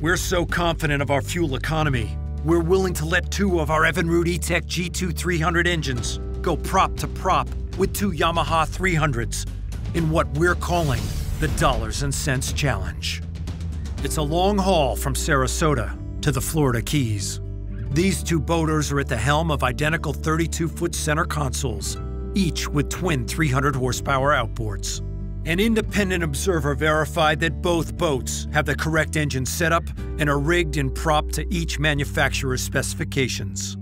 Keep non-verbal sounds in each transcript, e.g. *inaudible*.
We're so confident of our fuel economy, we're willing to let two of our Evinrude E-TEC G2 300 engines go prop to prop with two Yamaha 300s in what we're calling the Dollars and Cents Challenge. It's a long haul from Sarasota to the Florida Keys. These two boaters are at the helm of identical 32 foot center consoles, each with twin 300 horsepower outboards. An independent observer verified that both boats have the correct engine setup and are rigged and propped to each manufacturer's specifications.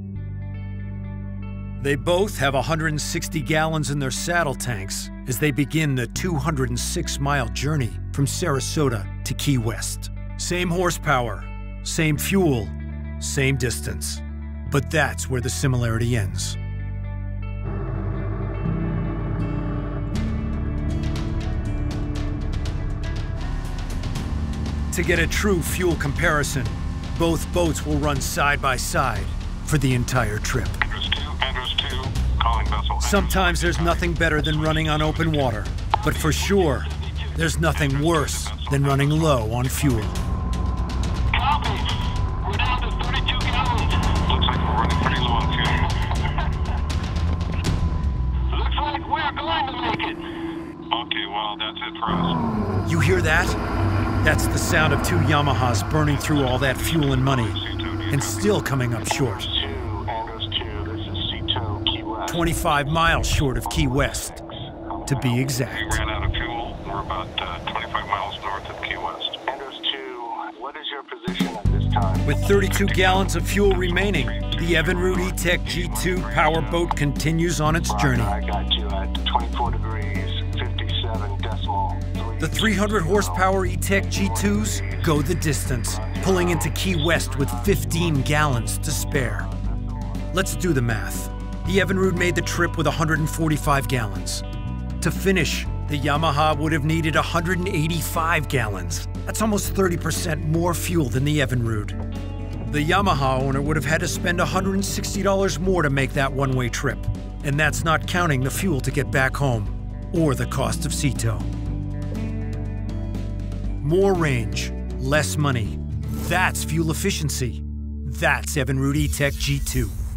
They both have 160 gallons in their saddle tanks as they begin the 206 mile journey from Sarasota to Key West. Same horsepower, same fuel, same distance. But that's where the similarity ends. To get a true fuel comparison, both boats will run side by side for the entire trip. Andrews 2, Andrews 2, vessel. Sometimes there's nothing better than running on open water, but for sure, there's nothing worse than running low on fuel. Copy. We're down to 32 gallons. Looks like we're running pretty low on fuel. *laughs* Looks like we're going to make it. Okay, well, that's it for us. You hear that? That's the sound of two Yamahas burning through all that fuel and money, and still coming up short. 2, Andrews 2, this is Sea Tow, Key West. 25 miles short of Key West, to be exact. We exact. ran out of fuel. We're about uh, 25 miles north of Key West. Andrews 2, what is your position at this time? With 32 gallons of fuel remaining, the Evinrude E-TEC G2 powerboat continues on its journey. I got you at 24 degrees, 57 decimal. The 300 horsepower E-TEC G2s go the distance, pulling into Key West with 15 gallons to spare. Let's do the math. The Evinrude made the trip with 145 gallons. To finish, the Yamaha would have needed 185 gallons. That's almost 30% more fuel than the Evinrude. The Yamaha owner would have had to spend $160 more to make that one way trip. And that's not counting the fuel to get back home or the cost of sea tow. More range, less money. That's fuel efficiency. That's Evinrude E-TEC G2.